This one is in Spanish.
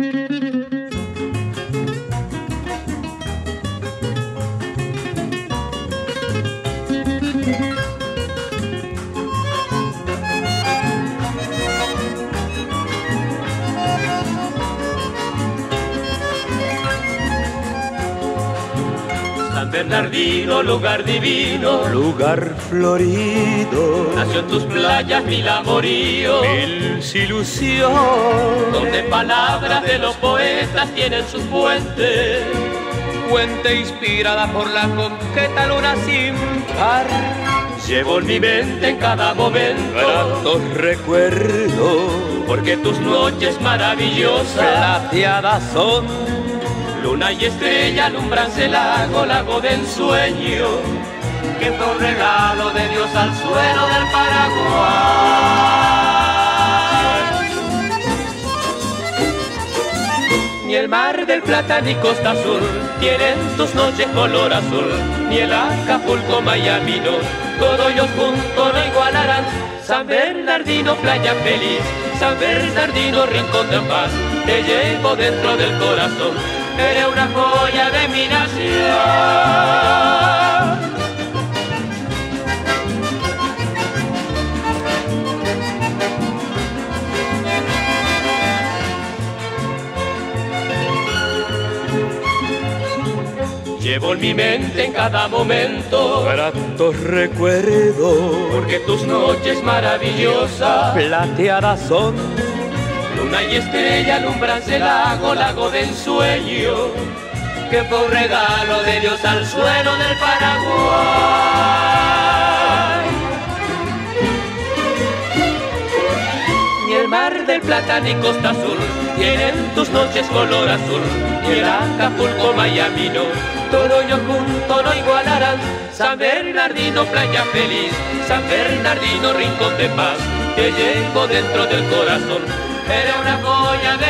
Thank you. San Bernardino, lugar divino, lugar florido, nació en tus playas mil amoríos, mil ilusión, donde palabras de los poetas tienen sus puentes. Fuente inspirada por la conqueta luna sin par. Llevo en mi mente en cada momento gratos recuerdos, porque tus noches maravillosas plateadas son Luna y estrella alumbran el lago, lago de ensueño, que fue un regalo de Dios al suelo del Paraguay. Ni el mar del Plata ni Costa Azul tienen tus noches color azul, ni el Acapulco, Miami, no, todo ellos juntos no igualarán. San Bernardino, playa feliz, San Bernardino, rincón de paz, te llevo dentro del corazón eres una joya de mi nación. Llevo en mi mente en cada momento gratos recuerdos, porque tus noches maravillosas plateadas son Luna y estrella alumbran el lago, lago de ensueño, que fue un regalo de Dios al suelo del Paraguay. Ni el mar del Plata ni Costa Azul tienen tus noches color azul, ni el Acapulco, Miami no, todo ello junto no igualarán. San Bernardino, playa feliz, San Bernardino, rincón de paz, te llevo dentro del corazón eres una joya de.